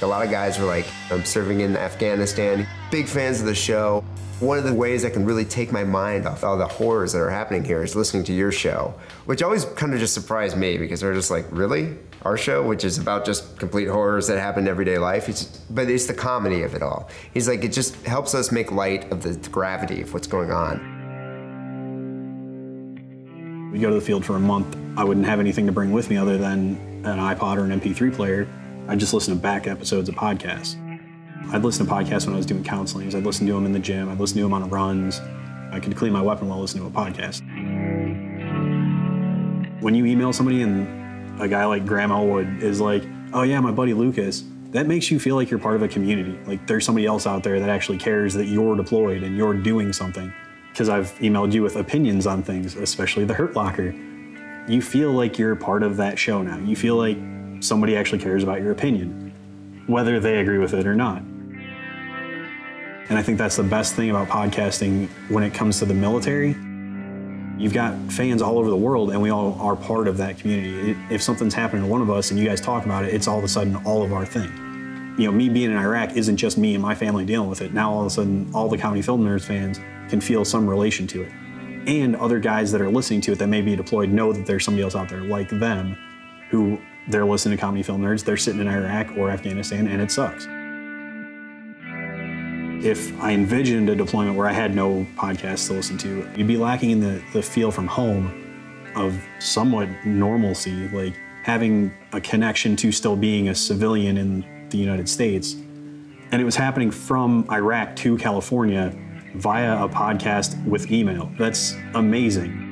A lot of guys were like, I'm serving in Afghanistan. Big fans of the show. One of the ways I can really take my mind off all the horrors that are happening here is listening to your show, which always kind of just surprised me because they're just like, really? Our show, which is about just complete horrors that happen in everyday life. It's, but it's the comedy of it all. He's like, it just helps us make light of the gravity of what's going on. We go to the field for a month. I wouldn't have anything to bring with me other than an iPod or an MP3 player. I'd just listen to back episodes of podcasts. I'd listen to podcasts when I was doing counseling. I'd listen to them in the gym. I'd listen to them on runs. I could clean my weapon while listening to a podcast. When you email somebody and a guy like Graham Elwood is like, oh yeah, my buddy Lucas, that makes you feel like you're part of a community. Like there's somebody else out there that actually cares that you're deployed and you're doing something. Because I've emailed you with opinions on things, especially the Hurt Locker. You feel like you're part of that show now. You feel like somebody actually cares about your opinion, whether they agree with it or not. And I think that's the best thing about podcasting when it comes to the military. You've got fans all over the world, and we all are part of that community. If something's happening to one of us and you guys talk about it, it's all of a sudden all of our thing. You know, me being in Iraq isn't just me and my family dealing with it. Now all of a sudden, all the Comedy Film Nerds fans can feel some relation to it. And other guys that are listening to it that may be deployed know that there's somebody else out there like them who they're listening to Comedy Film Nerds, they're sitting in Iraq or Afghanistan, and it sucks. If I envisioned a deployment where I had no podcasts to listen to, you'd be lacking in the, the feel from home of somewhat normalcy, like having a connection to still being a civilian in the United States. And it was happening from Iraq to California via a podcast with email. That's amazing.